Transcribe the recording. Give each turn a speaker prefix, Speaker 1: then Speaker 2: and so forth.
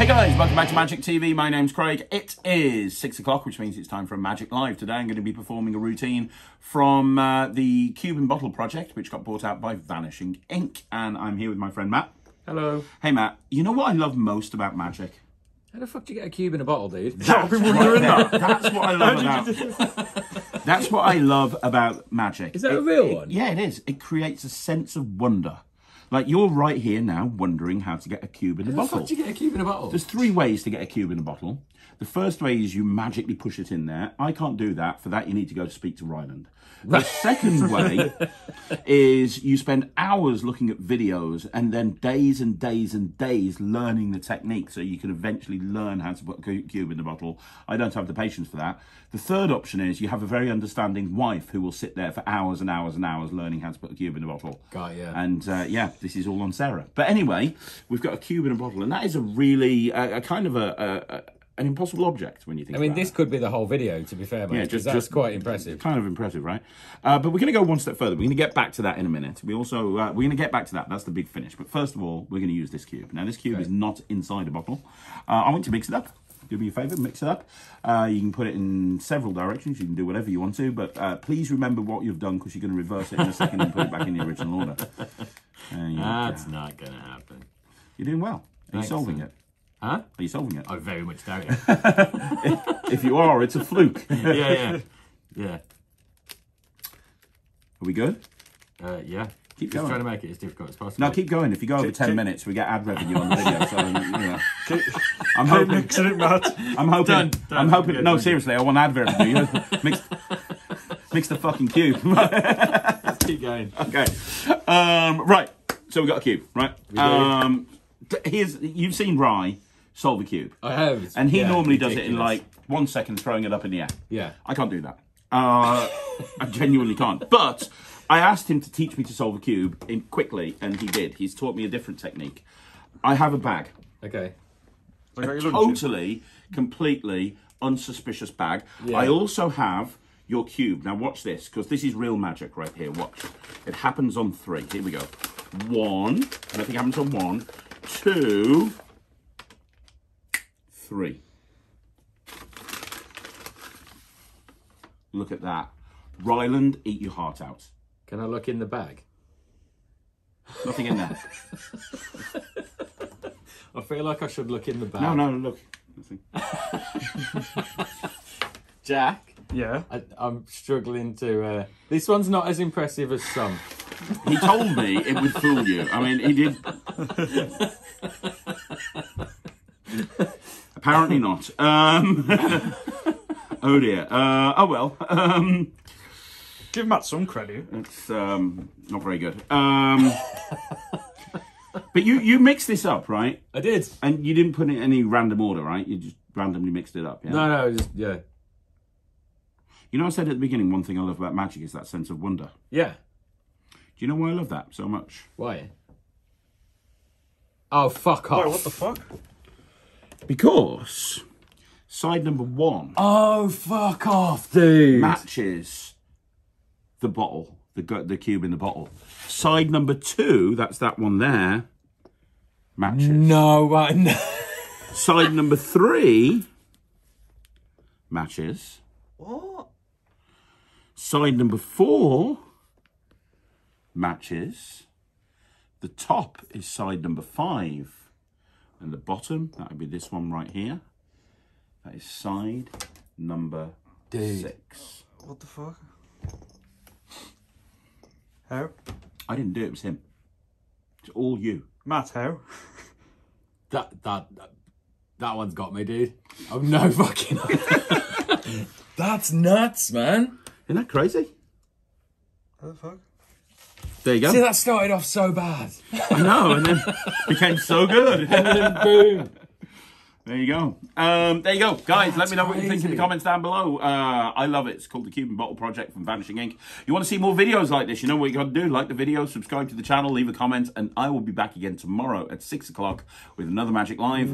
Speaker 1: Hey guys, welcome back to Magic TV. My name's Craig. It is six o'clock, which means it's time for a Magic Live. Today I'm going to be performing a routine from uh, the Cube In Bottle project, which got bought out by Vanishing Ink. And I'm here with my friend Matt.
Speaker 2: Hello.
Speaker 1: Hey Matt, you know what I love most about Magic?
Speaker 2: How the fuck do you get a cube in a bottle, dude?
Speaker 1: That's what, that's what I love about. That's what I love about Magic.
Speaker 2: Is that a real
Speaker 1: it-
Speaker 2: one?
Speaker 1: Yeah, it is. It creates a sense of wonder. Like you're right here now, wondering how to get a cube in a
Speaker 2: How
Speaker 1: bottle.
Speaker 2: fuck do you get a cube in a bottle?
Speaker 1: There's three ways to get a cube in a bottle. The first way is you magically push it in there. I can't do that. For that, you need to go to speak to Ryland. The second way is you spend hours looking at videos and then days and days and days learning the technique so you can eventually learn how to put a cube in the bottle. I don't have the patience for that. The third option is you have a very understanding wife who will sit there for hours and hours and hours learning how to put a cube in a bottle.
Speaker 2: Got ya.
Speaker 1: And uh, yeah, this is all on Sarah. But anyway, we've got a cube in a bottle, and that is a really uh, a kind of a, a, a an impossible object when you think.
Speaker 2: I mean, this
Speaker 1: it.
Speaker 2: could be the whole video, to be fair, mate.
Speaker 1: Yeah, just-
Speaker 2: that's
Speaker 1: just-
Speaker 2: quite impressive.
Speaker 1: kind of impressive, right? Uh, but we're going to go one step further. We're going to get back to that in a minute. We also uh, we're going to get back to that. That's the big finish. But first of all, we're going to use this cube. Now, this cube
Speaker 2: Okay.
Speaker 1: is not inside a bottle. Uh, I want to mix it up. Do me a favour, mix it up. Uh, you can put it in several directions. You can do whatever you want to, but uh, please remember what you've done because you're going to reverse it in a second and put it back in the original order. There you go.
Speaker 2: That's not going to happen.
Speaker 1: You're doing well. Are you
Speaker 2: Thanks,
Speaker 1: solving
Speaker 2: son.
Speaker 1: it?
Speaker 2: Huh?
Speaker 1: Are you solving it?
Speaker 2: I very much doubt it.
Speaker 1: If you are, it's a fluke. Are
Speaker 2: yeah, yeah. Are
Speaker 1: we good?
Speaker 2: Uh, yeah.
Speaker 1: Keep
Speaker 2: Just
Speaker 1: going.
Speaker 2: trying to make it as difficult as possible.
Speaker 1: No, keep going. If you go over
Speaker 3: Keep-
Speaker 1: 10
Speaker 3: keep-
Speaker 1: minutes, we get ad revenue on the video. So, you know,
Speaker 3: Keep,
Speaker 1: I'm hoping.
Speaker 3: mixing it, Matt.
Speaker 1: I'm hoping.
Speaker 2: Done, done.
Speaker 1: I'm hoping.
Speaker 2: Good,
Speaker 1: no,
Speaker 2: thank
Speaker 1: seriously, I want ad revenue. mix, mix the fucking cube.
Speaker 2: Let's keep going.
Speaker 1: okay. Um, right. So we got a cube, right?
Speaker 2: do.
Speaker 1: Um, here's you've seen Rye solve a cube,
Speaker 2: I have.
Speaker 1: And he
Speaker 2: yeah,
Speaker 1: normally does it in like one second, throwing it up in the air.
Speaker 2: Yeah.
Speaker 1: I can't do that. Uh, I genuinely can't. But I asked him to teach me to solve a cube in quickly, and he did. He's taught me a different technique. I have a bag,
Speaker 2: Okay.
Speaker 3: I got your lunch.
Speaker 1: totally, completely unsuspicious bag.
Speaker 2: Yeah.
Speaker 1: I also have your cube. Now watch this, because this is real magic right here. Watch. It happens on three. Here we go. One. I don't think it happens on one, two, three. Look at that. Ryland, eat your heart out.
Speaker 2: Can I look in the bag?
Speaker 1: Nothing in there.
Speaker 2: I feel like I should look in the bag.
Speaker 1: No, no, look. Nothing.
Speaker 2: Jack,
Speaker 3: Yeah.
Speaker 2: I, I'm struggling to. Uh, this one's not as impressive as some.
Speaker 1: He told me it would fool you. I mean, he did. Apparently not. Um, oh dear. Uh, oh well. Um,
Speaker 3: Give Matt some credit.
Speaker 1: it's um, not very good. Um, but you you mixed this up, right?
Speaker 2: I did.
Speaker 1: And you didn't put it in any random order, right? You just randomly mixed it up. Yeah.
Speaker 2: No, no, just yeah,
Speaker 1: You know, I said at the beginning, one thing I love about magic is that sense of wonder.
Speaker 2: yeah.
Speaker 1: Do you know why I love that so much?
Speaker 2: Why? Oh, fuck off!
Speaker 3: Wait, what the fuck?
Speaker 1: Because side number one.
Speaker 2: Oh, fuck off, dude!
Speaker 1: matches the bottle, the the cube in the bottle. Side number two, that's that one there, matches.
Speaker 2: No, uh, no.
Speaker 1: Side number three matches.
Speaker 3: What?
Speaker 1: Side number four matches. The top is side number five. And the bottom, that would be this one right here. That is side number
Speaker 2: Dude.
Speaker 3: Six. What the fuck? How?
Speaker 1: I didn't do it, it was him. It's all you.
Speaker 3: Matt, how?
Speaker 2: That that that, that one's got me, dude. I'm no fucking. That's nuts, man.
Speaker 1: Isn't that crazy?
Speaker 3: How the fuck?
Speaker 1: There you go.
Speaker 2: See, that started off so bad.
Speaker 1: I know, and then became so good.
Speaker 2: and then Boom.
Speaker 1: there you go. Um, there you go, guys. let me know what you think in the comments down below. Uh, I love it. It's called the Cube In Bottle Project from Vanishing Ink. You want to see more videos like this? You know what you got to do. Like the video, subscribe to the channel, leave a comment, and I will be back again tomorrow at six o'clock with another Magic Live.